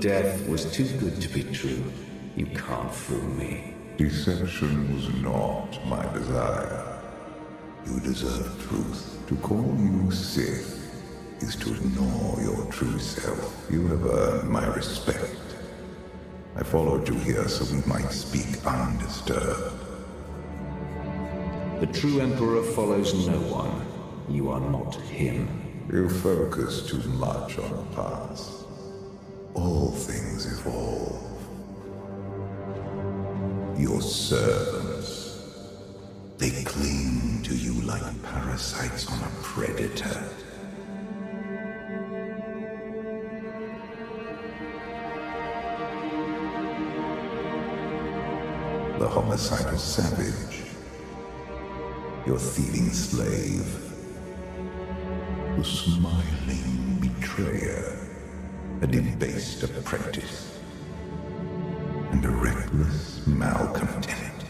death was too good to be true. You can't fool me. Deception was not my desire. You deserve truth. To call you Sith is to ignore your true self. You have earned my respect. I followed you here so we might speak undisturbed. The true Emperor follows no one. You are not him. You focus too much on the past. All things evolve. Your servants, they cling to you like parasites on a predator. The homicidal savage, your thieving slave, the smiling betrayer, a debased apprentice, and a reckless malcontent.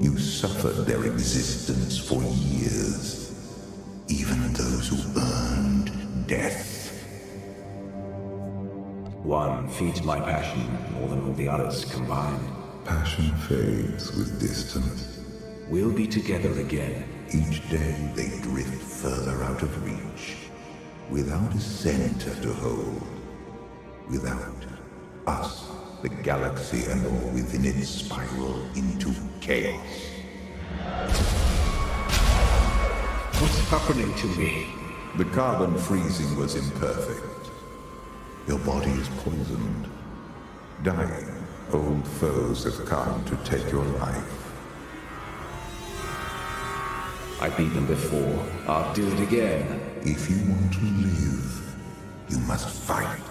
You suffered their existence for years, even those who earned death. One feeds my passion more than all the others combined. Passion fades with distance. We'll be together again. Each day they drift further out of reach, without a center to hold, without us, the galaxy and all within it spiral into chaos. What's happening to me? The carbon freezing was imperfect. Your body is poisoned. Dying, old foes have come to take your life. I beat them before. I'll do it again. If you want to live, you must fight.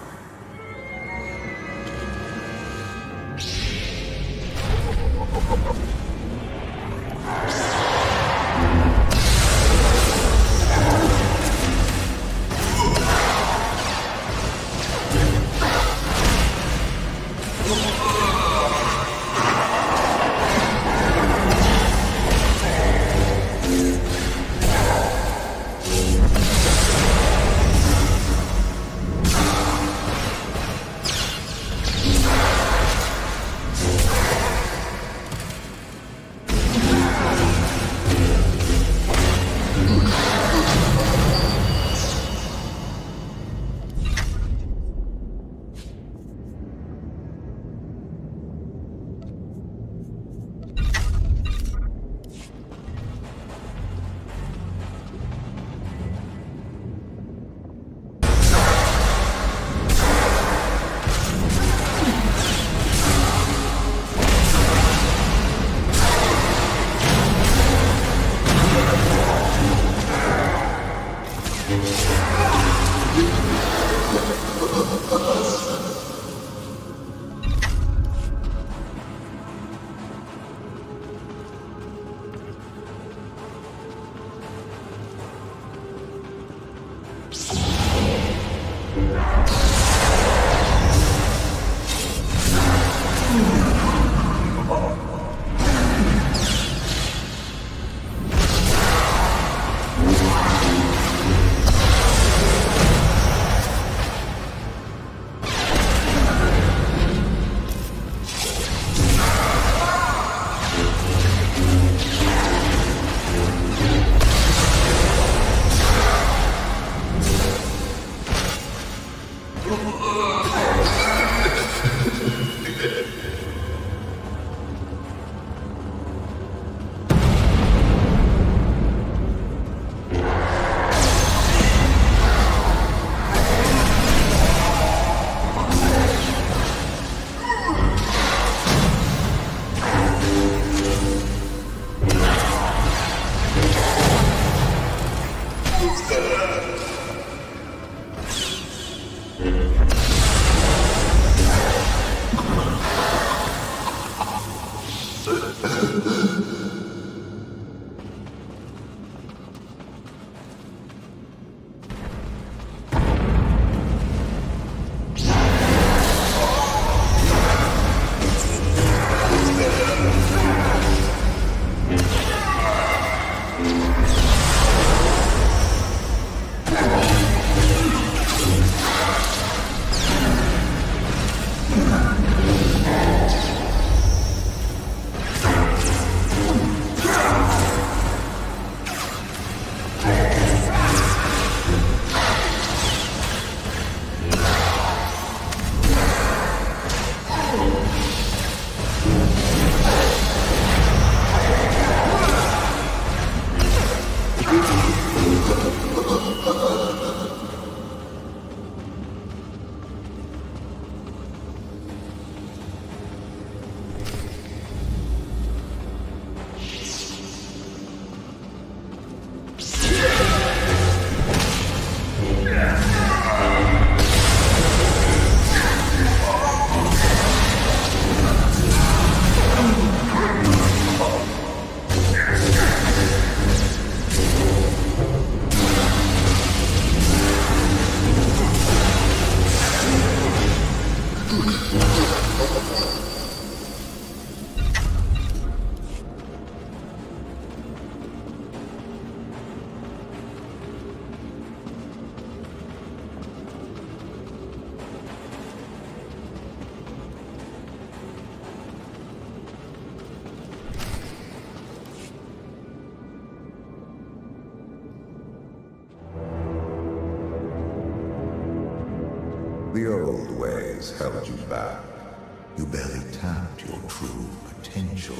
You barely tapped your true potential.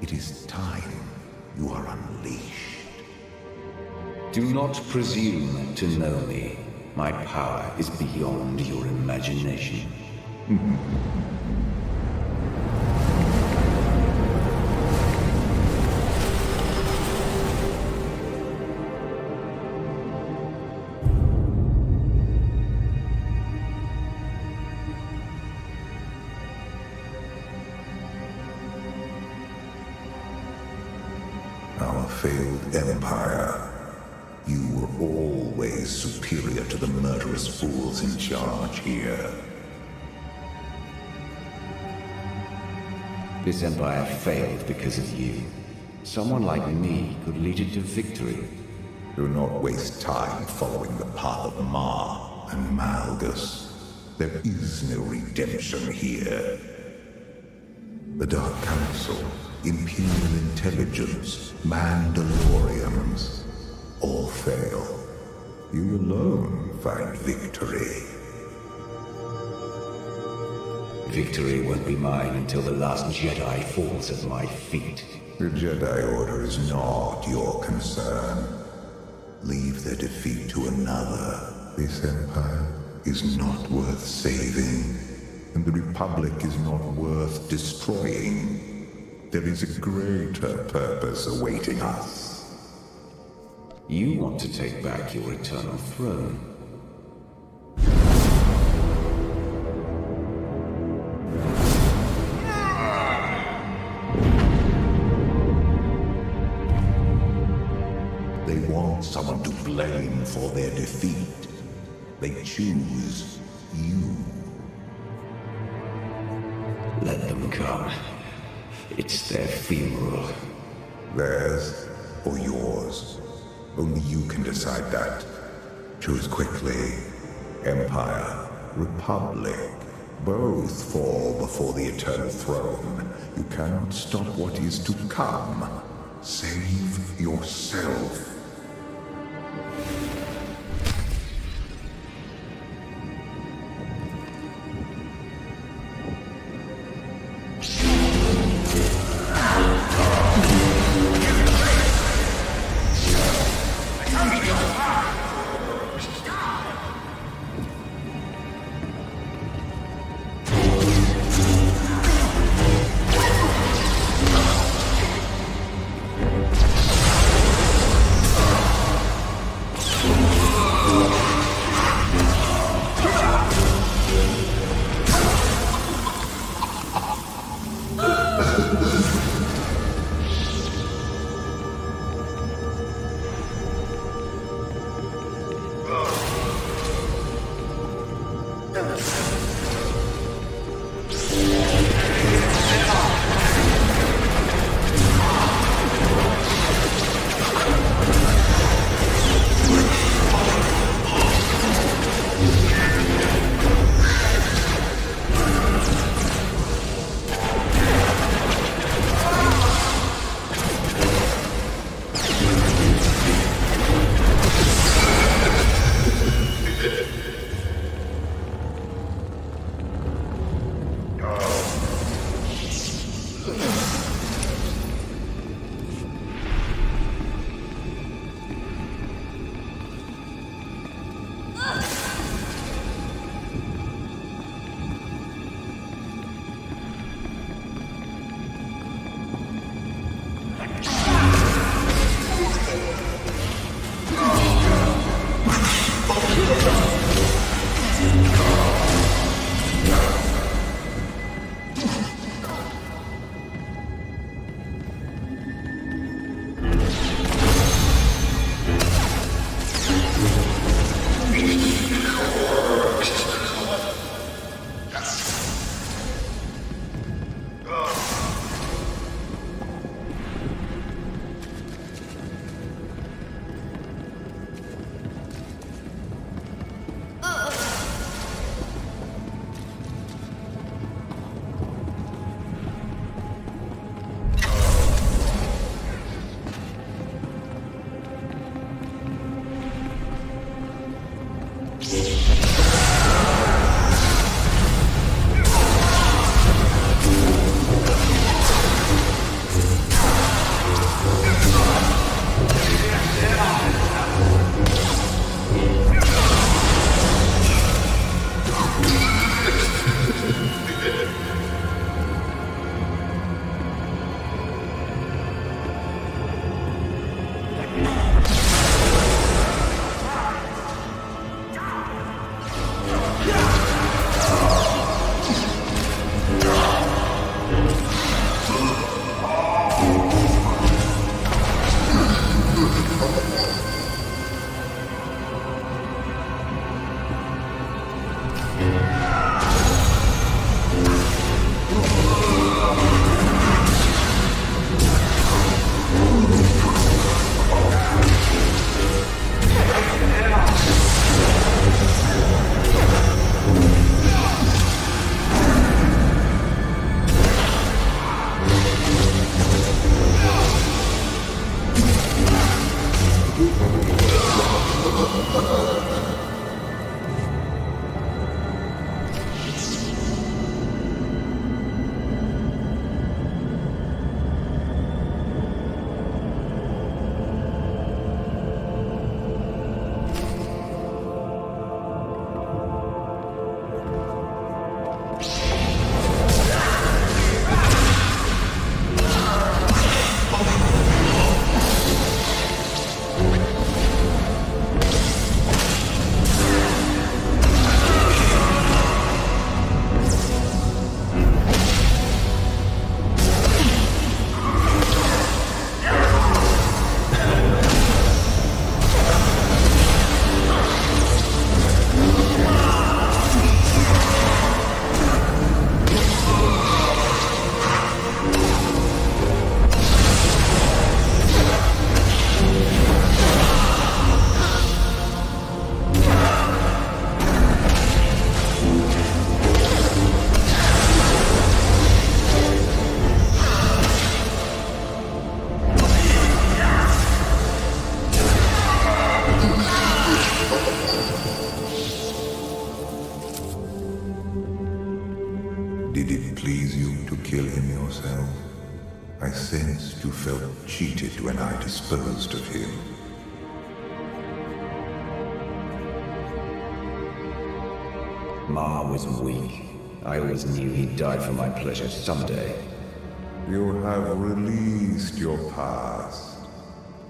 It is time you are unleashed. Do not presume to know me. My power is beyond your imagination. Here. This empire failed because of you. Someone like me could lead it to victory. Do not waste time following the path of Marr and Malgus. There is no redemption here. The Dark Council, Imperial Intelligence, Mandalorians, all fail. You alone find victory. Victory won't be mine until the last Jedi falls at my feet. The Jedi Order is not your concern. Leave their defeat to another. This empire is not worth saving, and the Republic is not worth destroying. There is a greater purpose awaiting us. You want to take back your eternal throne. Blame for their defeat. They choose you. Let them come. It's their funeral. Theirs or yours. Only you can decide that. Choose quickly. Empire, Republic. Both fall before the Eternal Throne. You cannot stop what is to come. Save yourself. Did cheated when I disposed of him. Marr was weak. I always knew he'd die for my pleasure someday. You have released your past.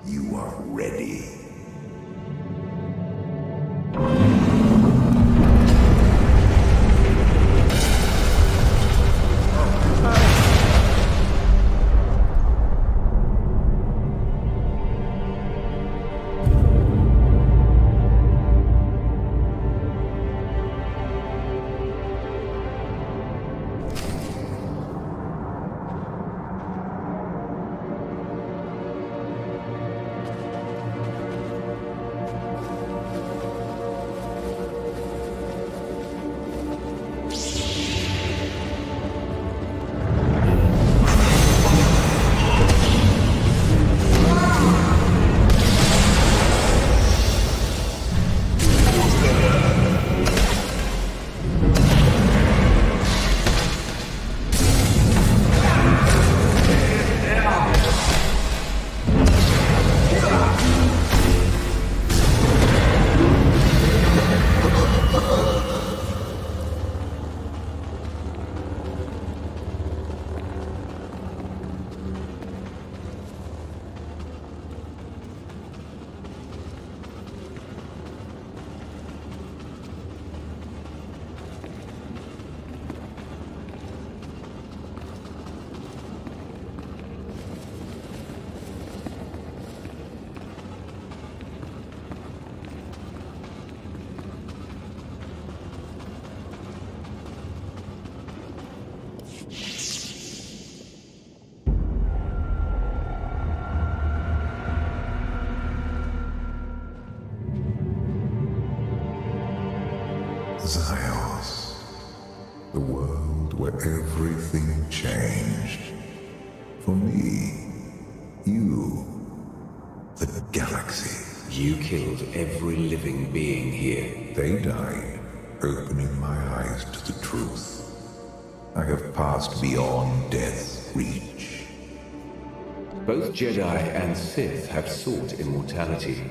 You are ready. The world where everything changed. For me, you, the galaxy. You killed every living being here. They died, opening my eyes to the truth. I have passed beyond death's reach. Both Jedi and Sith have sought immortality.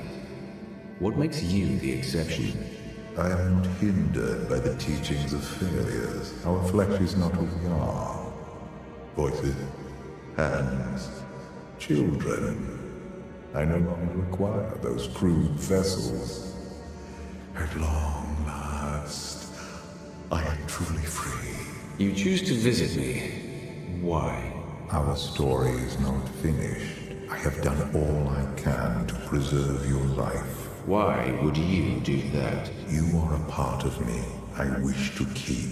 What makes you the exception? I am not hindered by the teachings of failures. Our flesh is not who we are. Voices, hands, children. I no longer require those crude vessels. At long last, I am truly free. You choose to visit me. Why? Our story is not finished. I have done all I can to preserve your life. Why would you do that? You are a part of me, I wish to keep.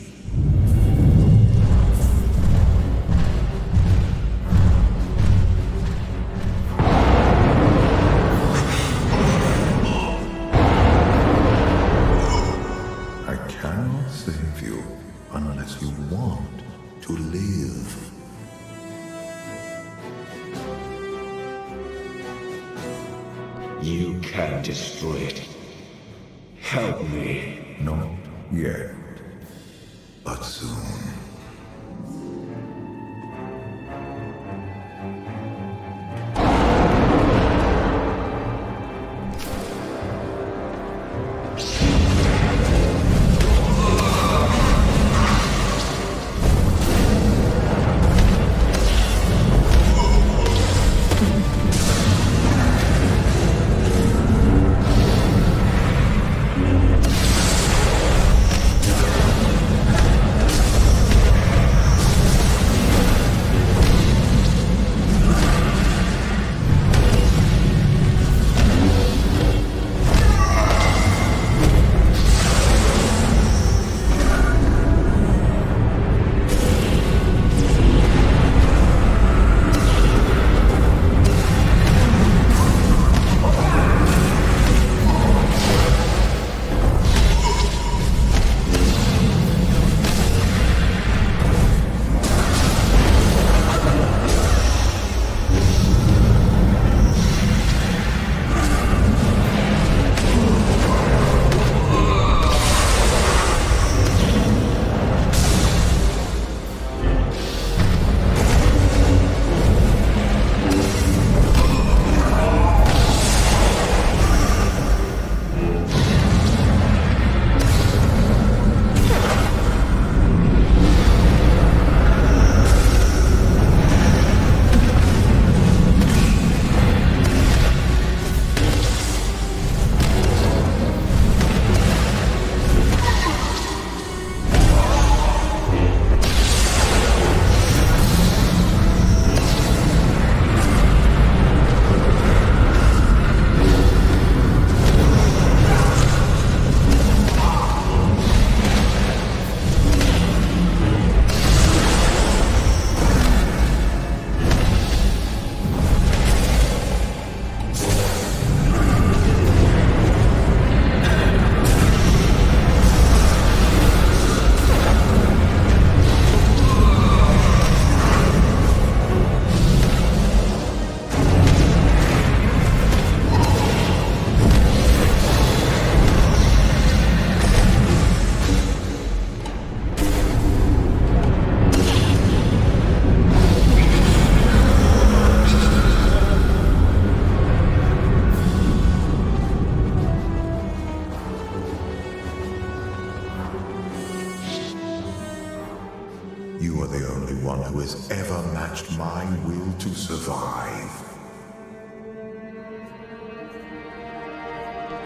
My will to survive.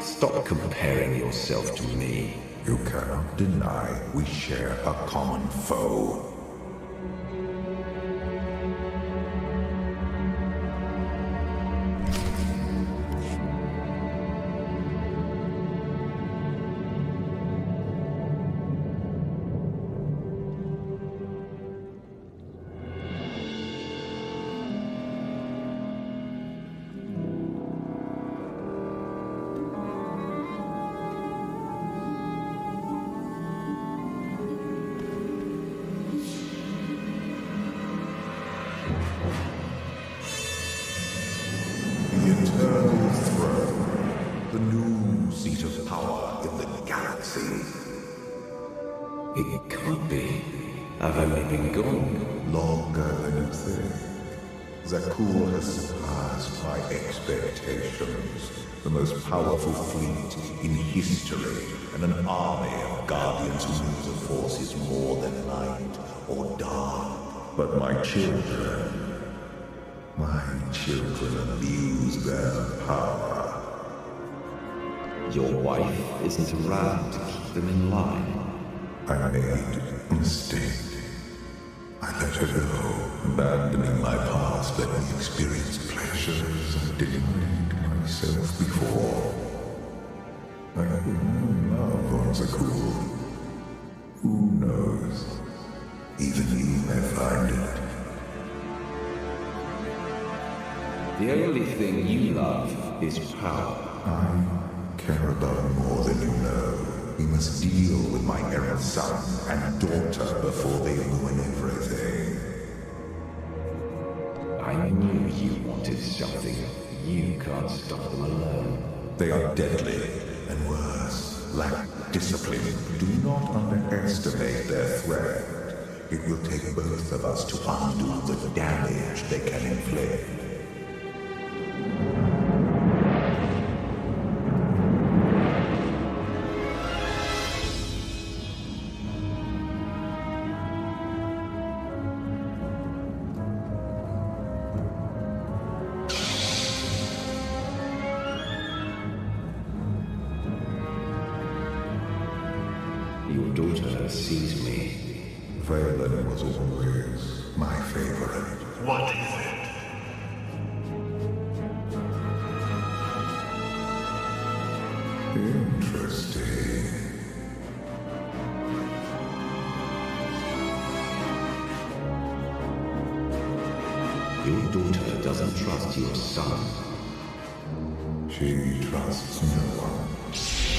Stop comparing yourself to me. You cannot deny we share a common foe. I've only been gone. Longer than you think. Zakuul has surpassed my expectations. The most powerful fleet in history, and an army of guardians who use the forces more than light or dark. But my children, my children abuse their power. Your wife isn't around to keep them in line. I made a mistake. I let her go, abandoning my past, let me experience pleasures I denied myself before. I put my love on Who knows. Even you may find it. The only thing you love is power. I care about more than you know. We must deal with my errant son and daughter before they ruin everything. Something. You can't stop them alone. They are deadly, and worse, lack discipline. Do not underestimate their threat. It will take both of us to undo the damage they can inflict. Your daughter doesn't trust your son. She trusts no one.